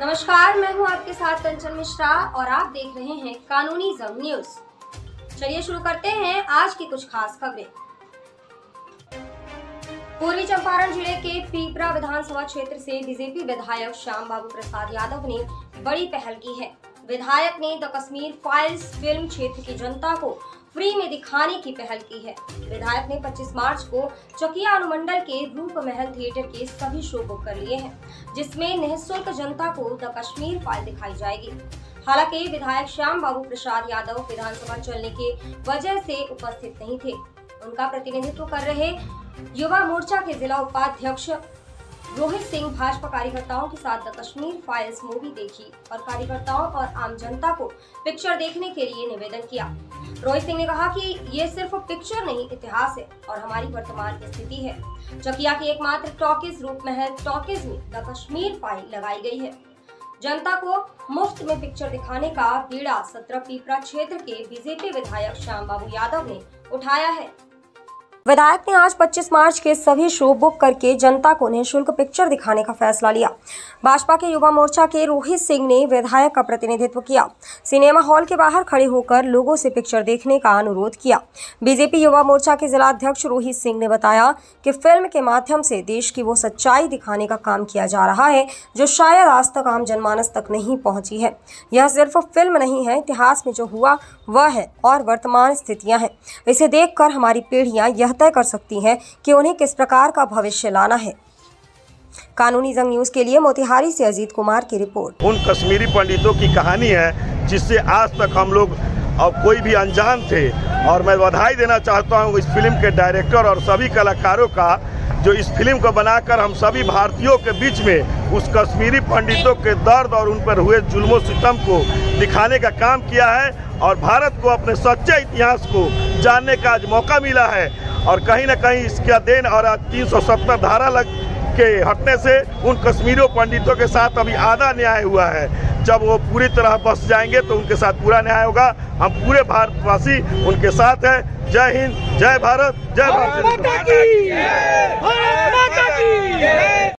नमस्कार, मैं हूँ आपके साथ कंचन मिश्रा और आप देख रहे हैं कानूनी जम न्यूज़। चलिए शुरू करते हैं आज की कुछ खास खबरें। पूर्वी चंपारण ज़िले के पीपरा विधानसभा क्षेत्र से बीजेपी विधायक श्याम बाबू प्रसाद यादव ने बड़ी पहल की है। विधायक ने द कश्मीर फाइल्स फ़िल्म क्षेत्र की जनता को फ्री में दिखाने की पहल की है। विधायक ने 25 मार्च को चकिया अनुमंडल के रूप महल थिएटर के सभी शो बुक कर लिए हैं, जिसमें निःशुल्क जनता को द कश्मीर फ़ाइल दिखाई जाएगी। हालाँकि विधायक श्याम बाबू प्रसाद यादव विधानसभा चलने के वजह से उपस्थित नहीं थे। उनका प्रतिनिधित्व कर रहे युवा मोर्चा के जिला उपाध्यक्ष रोहित सिंह भाजपा कार्यकर्ताओं के साथ द कश्मीर फाइल्स मूवी देखी और कार्यकर्ताओं और आम जनता को पिक्चर देखने के लिए निवेदन किया। रोहित सिंह ने कहा कि ये सिर्फ़ पिक्चर नहीं, इतिहास है और हमारी वर्तमान स्थिति है। चकिया की एकमात्र टॉकीज रूप महल टॉकीज में द कश्मीर फ़ाइल लगाई गई है। जनता को मुफ़्त में पिक्चर दिखाने का बीड़ा सत्रह पीपरा क्षेत्र के बीजेपी विधायक श्याम बाबू यादव ने उठाया है। विधायक ने आज 25 मार्च के सभी शो बुक करके जनता को निःशुल्क पिक्चर दिखाने का फैसला लिया। भाजपा के युवा मोर्चा के रोहित सिंह ने विधायक का प्रतिनिधित्व किया। सिनेमा हॉल के बाहर खड़े होकर लोगों से पिक्चर देखने का अनुरोध किया। बीजेपी युवा मोर्चा के जिला अध्यक्ष रोहित सिंह ने बताया कि फ़िल्म के माध्यम से देश की वो सच्चाई दिखाने का काम किया जा रहा है, जो शायद आज तक आम जनमानस तक नहीं पहुँची है। यह सिर्फ़ फ़िल्म नहीं है, इतिहास में जो हुआ, वह है और वर्तमान स्थितियाँ हैं। इसे देखकर हमारी पीढ़ियाँ यह तय कर सकती हैं कि उन्हें किस प्रकार का भविष्य लाना है। कानूनी जंग न्यूज़ के लिए मोतिहारी से अजीत कुमार की रिपोर्ट। उन कश्मीरी पंडितों की कहानी है, जिससे आज तक हम लोग और कोई भी अनजान थे। और मैं बधाई देना चाहता हूँ इस फ़िल्म के डायरेक्टर और सभी कलाकारों का, जो इस फ़िल्म को बनाकर हम सभी भारतीयों के बीच में उस कश्मीरी पंडितों के दर्द और उन पर हुए जुल्मो, सितम को दिखाने का काम किया है। और भारत को अपने सच्चे इतिहास को जानने का आज मौका मिला है और कहीं ना कहीं इसका देन और आज 370 धारा लग के हटने से उन कश्मीरियों पंडितों के साथ अभी आधा न्याय हुआ है। जब वो पूरी तरह बस जाएँगे तो उनके साथ पूरा न्याय होगा। हम पूरे भारतवासी उनके साथ हैं। जय हिंद जय भारत जय भारत।